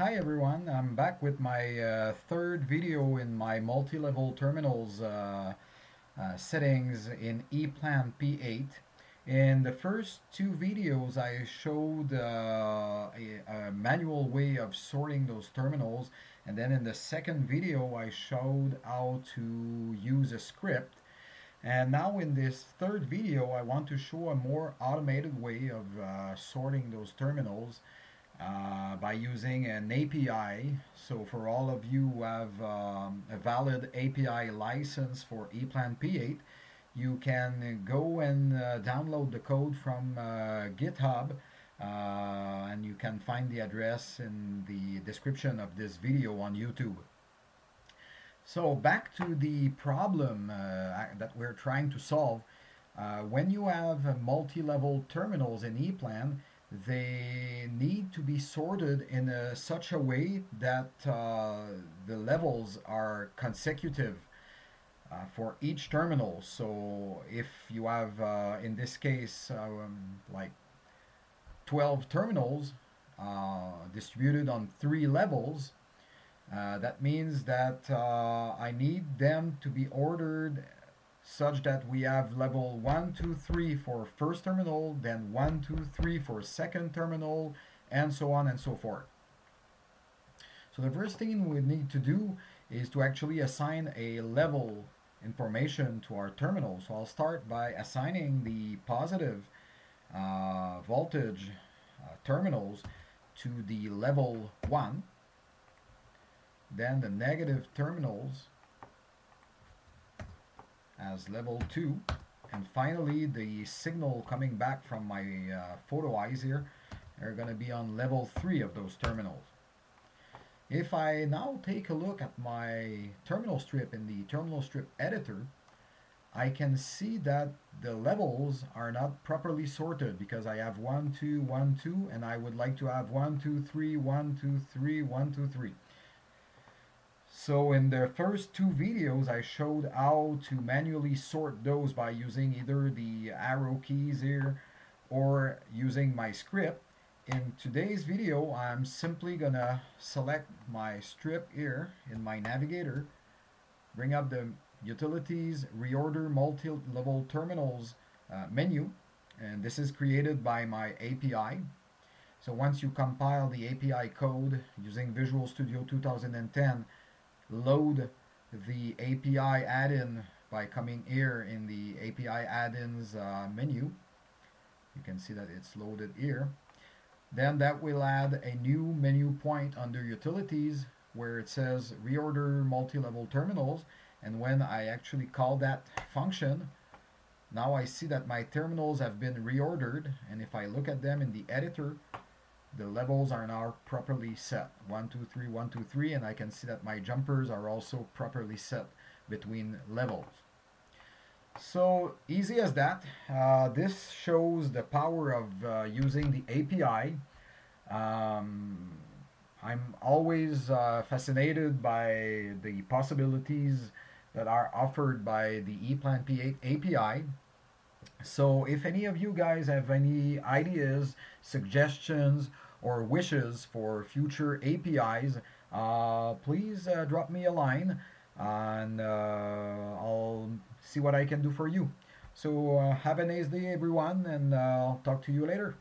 Hi everyone, I'm back with my uh, third video in my multi-level terminals uh, uh, settings in ePlan P8. In the first two videos I showed uh, a, a, manual way of sorting those terminals. And then in the second video I showed how to use a script. And now in this third video I want to show a more automated way of uh, sorting those terminals uh, by using an API. So for all of you who have um, a valid API license for ePlan P8, you can go and uh, download the code from uh, GitHub uh, and you can find the address in the description of this video on YouTube. So back to the problem uh, that we're trying to solve. when you have multi-level terminals in ePlan, they need to be sorted in a, such a way that uh, the levels are consecutive uh, for each terminal. So if you have, uh, in this case, um, like 12 terminals uh, distributed on three levels, uh, that means that uh, I need them to be ordered such that we have level 1, 2, 3 for first terminal, then 1, 2, 3 for second terminal, and so on and so forth. So the first thing we need to do is to actually assign a level information to our terminal. So I'll start by assigning the positive uh, voltage uh, terminals to the level 1, then the negative terminals as level 2 and finally the signal coming back from my uh, photo eyes here are going to be on level 3 of those terminals. If I now take a look at my terminal strip in the terminal strip editor I can see that the levels are not properly sorted because I have 1, 2, 1, 2 and I would like to have 1, 2, 3, 1, 2, 3, 1, 2, 3. So in the first two videos I showed how to manually sort those by using either the arrow keys here or using my script. In today's video I'm simply gonna select my strip here in my navigator, bring up the utilities, reorder multi-level terminals uh, menu and this is created by my API. So once you compile the API code using Visual Studio 2010 load the API add-in by coming here in the API add-ins uh, menu. You can see that it's loaded here. Then that will add a new menu point under utilities where it says reorder multi-level terminals and when I actually call that function now I see that my terminals have been reordered and if I look at them in the editor the levels are now properly set. 1 2 3 1 2 3 and I can see that my jumpers are also properly set between levels. So easy as that. Uh, this shows the power of uh, using the API um, I'm always uh, fascinated by the possibilities that are offered by the ePlan P8 API so if any of you guys have any ideas, suggestions, or wishes for future APIs, uh, please uh, drop me a line and uh, I'll see what I can do for you. So uh, have a nice day everyone and uh, I'll talk to you later.